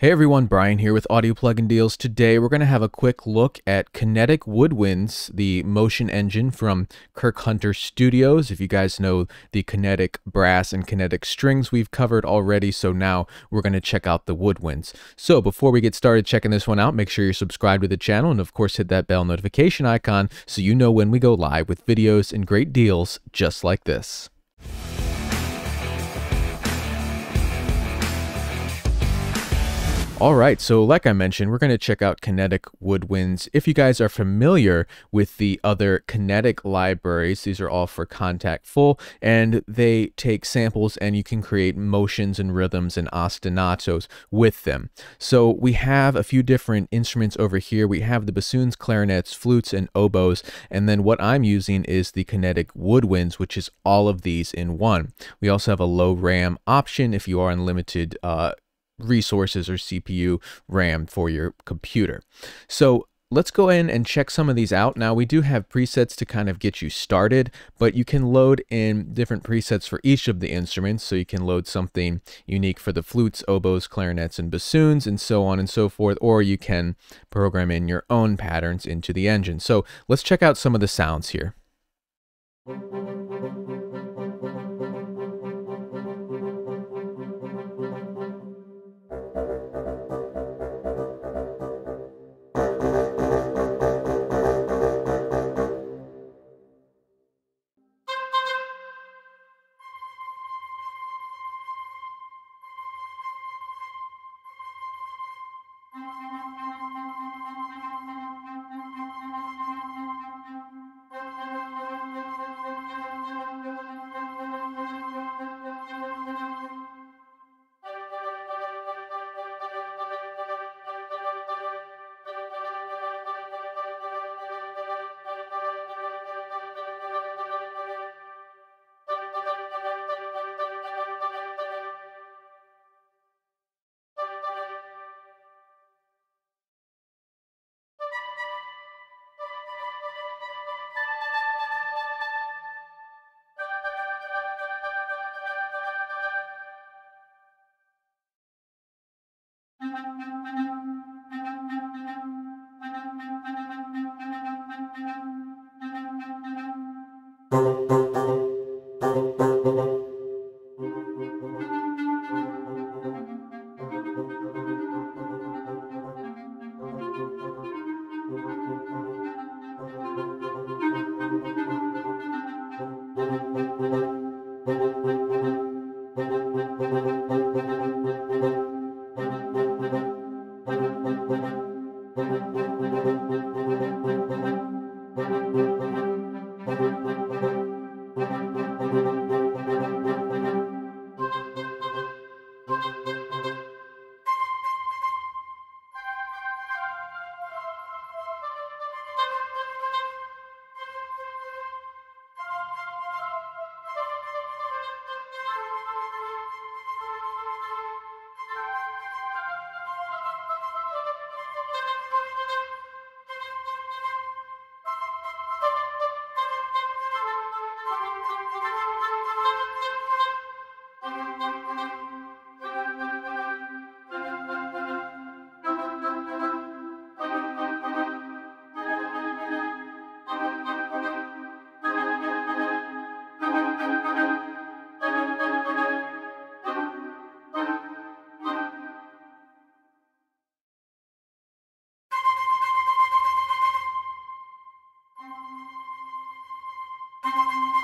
Hey everyone, Brian here with Audio Plugin Deals. Today we're going to have a quick look at Kinetic Woodwinds, the motion engine from Kirk Hunter Studios. If you guys know the Kinetic brass and Kinetic strings we've covered already, so now we're going to check out the woodwinds. So before we get started checking this one out, make sure you're subscribed to the channel and of course hit that bell notification icon so you know when we go live with videos and great deals just like this. All right, so like I mentioned, we're going to check out Kinetic Woodwinds. If you guys are familiar with the other Kinetic libraries, these are all for Kontakt-Full, and they take samples and you can create motions and rhythms and ostinatos with them. So we have a few different instruments over here. We have the bassoons, clarinets, flutes, and oboes, and then what I'm using is the Kinetic Woodwinds, which is all of these in one. We also have a low RAM option if you are unlimited uh, resources or CPU RAM for your computer. So let's go in and check some of these out. Now we do have presets to kind of get you started, but you can load in different presets for each of the instruments. So you can load something unique for the flutes, oboes, clarinets, and bassoons, and so on and so forth, or you can program in your own patterns into the engine. So let's check out some of the sounds here. Música Thank you. Música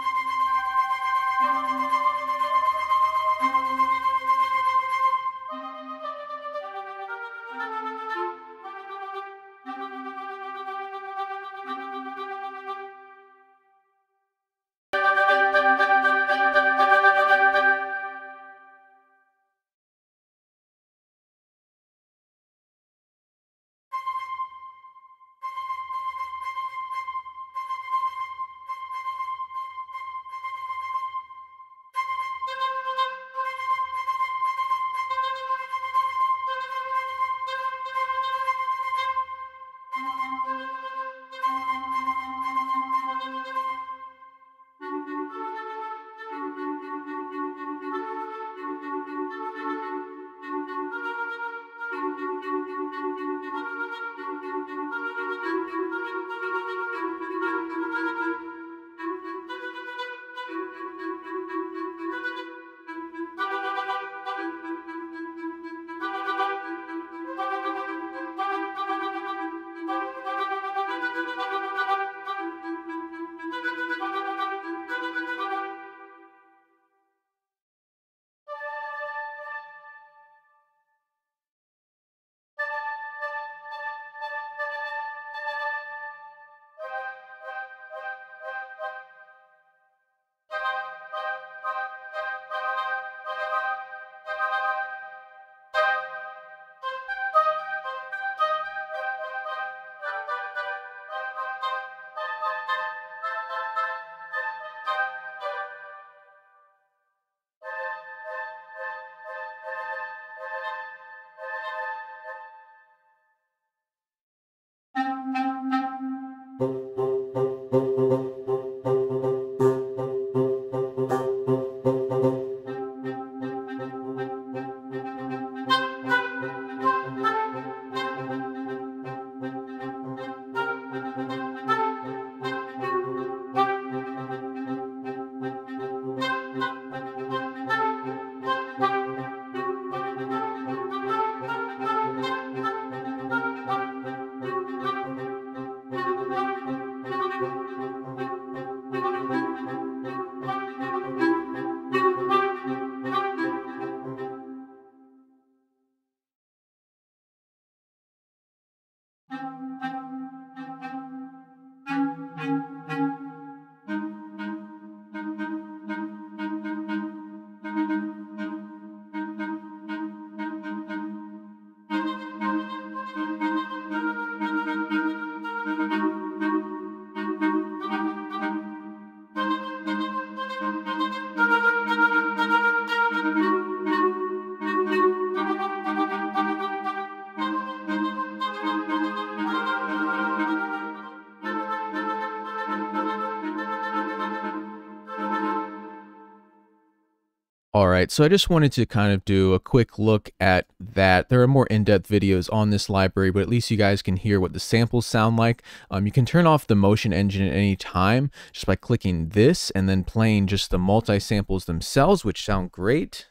All right, so I just wanted to kind of do a quick look at that. There are more in-depth videos on this library, but at least you guys can hear what the samples sound like. Um, you can turn off the motion engine at any time just by clicking this and then playing just the multi-samples themselves, which sound great.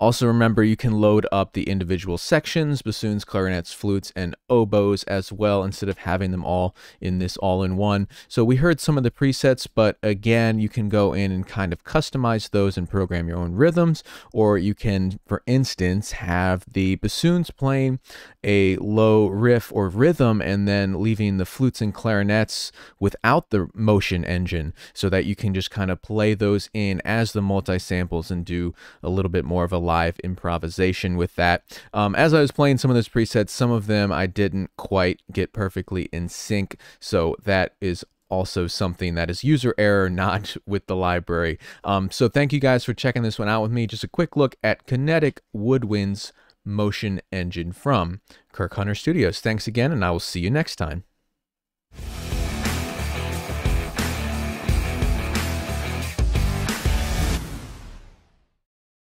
Also remember you can load up the individual sections, bassoons, clarinets, flutes, and oboes as well instead of having them all in this all-in-one. So we heard some of the presets, but again, you can go in and kind of customize those and program your own rhythms, or you can, for instance, have the bassoons playing a low riff or rhythm and then leaving the flutes and clarinets without the motion engine so that you can just kind of play those in as the multi-samples and do a little bit more of a live improvisation with that. Um, as I was playing some of those presets, some of them I didn't quite get perfectly in sync, so that is also something that is user error, not with the library. Um, so thank you guys for checking this one out with me. Just a quick look at Kinetic Woodwinds motion engine from Kirk Hunter Studios. Thanks again, and I will see you next time.